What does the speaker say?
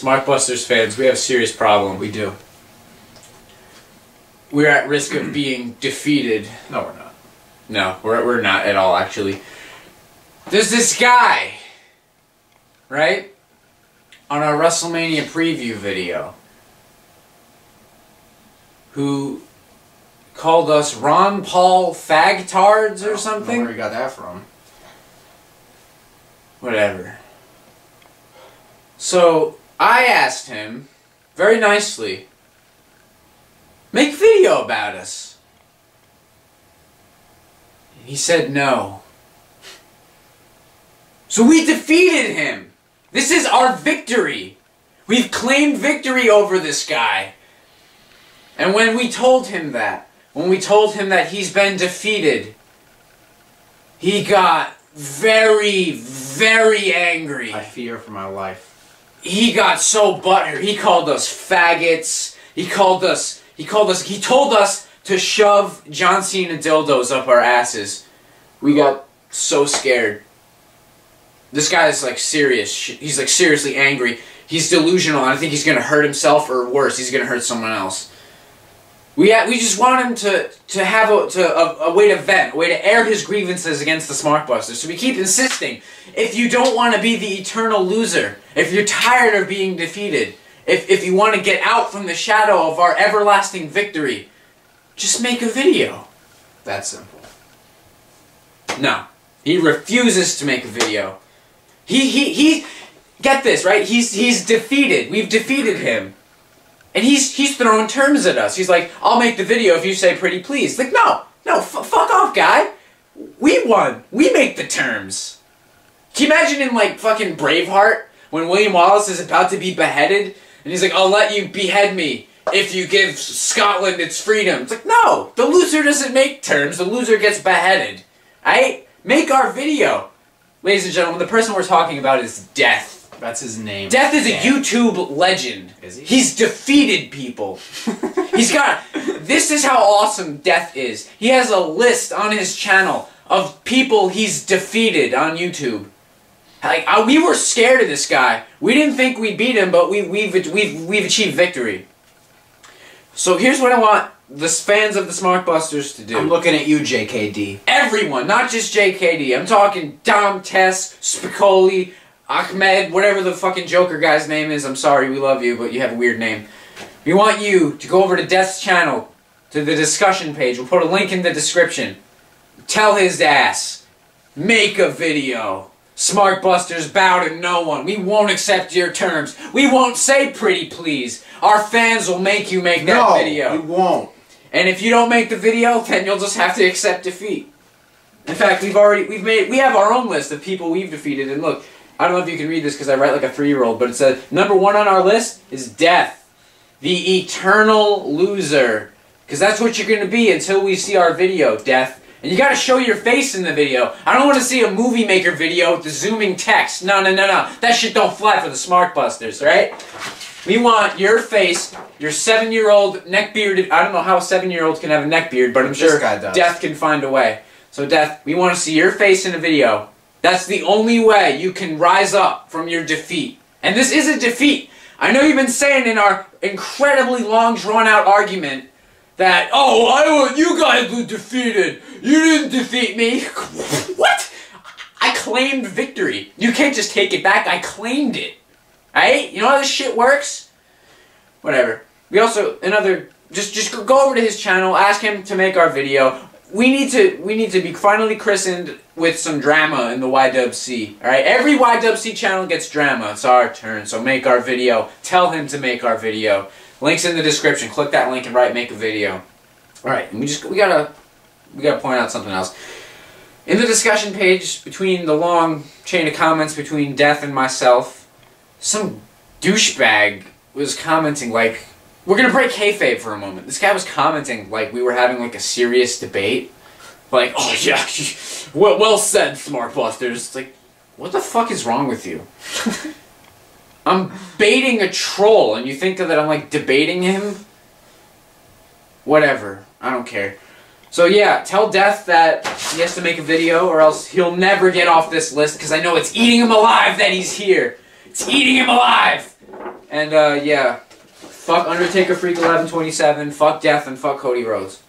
SmarkBusters fans, we have a serious problem. We do. We're at risk of being defeated. No, we're not. No, we're, we're not at all, actually. There's this guy, right? On our WrestleMania preview video, who called us Ron Paul fagtards or I don't know something? where you got that from? Whatever. So I asked him very nicely, make video about us. He said no. So we defeated him. This is our victory. We've claimed victory over this guy. And when we told him that, when we told him that he's been defeated, he got very, very angry. I fear for my life. He got so butthurt. He called us faggots. He called us. He called us. He told us to shove John Cena dildos up our asses. We got so scared. This guy is like serious. He's like seriously angry. He's delusional. I think he's gonna hurt himself, or worse, he's gonna hurt someone else. We ha- we just want him to to have a to a, a way to vent, a way to air his grievances against the SmarkBusters. So we keep insisting: if you don't want to be the eternal loser, if you're tired of being defeated, if if you want to get out from the shadow of our everlasting victory, just make a video. That simple. No. He refuses to make a video. He he he get this, right? He's he's defeated. We've defeated him. And he's he's throwing terms at us. He's like, "I'll make the video if you say pretty please." Like, "No. No, fuck off, guy. We won. We make the terms." Can you imagine in like fucking Braveheart when William Wallace is about to be beheaded and he's like, "I'll let you behead me if you give Scotland its freedom." It's like, "No. The loser doesn't make terms. The loser gets beheaded." Right? Make our video. Ladies and gentlemen, the person we're talking about is Death. That's his name. Death is a YouTube legend. Is he? He's defeated people. He's got. This is how awesome Death is. He has a list on his channel of people he's defeated on YouTube. Like uh, we were scared of this guy. We didn't think we'd beat him, but we we've we've we've achieved victory. So here's what I want the fans of the SmarkBusters to do. I'm looking at you, JKD. Everyone, not just JKD. I'm talking Dom, Tess, Spicoli, Ahmed, whatever the fucking Joker guy's name is. I'm sorry, we love you, but you have a weird name. We want you to go over to Death's channel, to the discussion page. We'll put a link in the description. Tell his ass, make a video. SmarkBusters bow to no one. We won't accept your terms. We won't say pretty please. Our fans will make you make that no, video. we won't. And if you don't make the video, then you'll just have to accept defeat. In fact, we've already we've made we have our own list of people we've defeated. And look, I don't know if you can read this because I write like a three year old, but it says number one on our list is death, the eternal loser, because that's what you're gonna be until we see our video, death. And you gotta show your face in the video. I don't want to see a movie maker video with the zooming text. No, no, no, no. That shit don't fly for the SmarkBusters, right? We want your face, your seven-year-old neck-bearded. I don't know how a seven-year-old can have a neck beard, but I'm This sure guy does. Death can find a way. So, Death, we want to see your face in a video. That's the only way you can rise up from your defeat. And this is a defeat. I know you've been saying in our incredibly long, drawn-out argument that, oh, I you guys were defeated. You didn't defeat me. what? I claimed victory. You can't just take it back. I claimed it. Right? You know how this shit works? Whatever. We also another just just go over to his channel, ask him to make our video. We need to we need to be finally christened with some drama in the YWC. All right? Every YWC channel gets drama. It's our turn. So make our video. Tell him to make our video. Links in the description. Click that link and write make a video. All right. We just we got to we got to point out something else. In the discussion page between the long chain of comments between Death and myself, some douchebag was commenting like, "We're gonna break kayfabe for a moment." This guy was commenting like we were having like a serious debate, like, "Oh yeah, well, well said, SmarkBusters." It's like, what the fuck is wrong with you? I'm baiting a troll, and you think that I'm like debating him? Whatever, I don't care. So yeah, tell Death that he has to make a video, or else he'll never get off this list because I know it's eating him alive that he's here. It's eating him alive. And uh, yeah, fuck Undertaker Freak 1127, fuck Death, and fuck Cody Rhodes.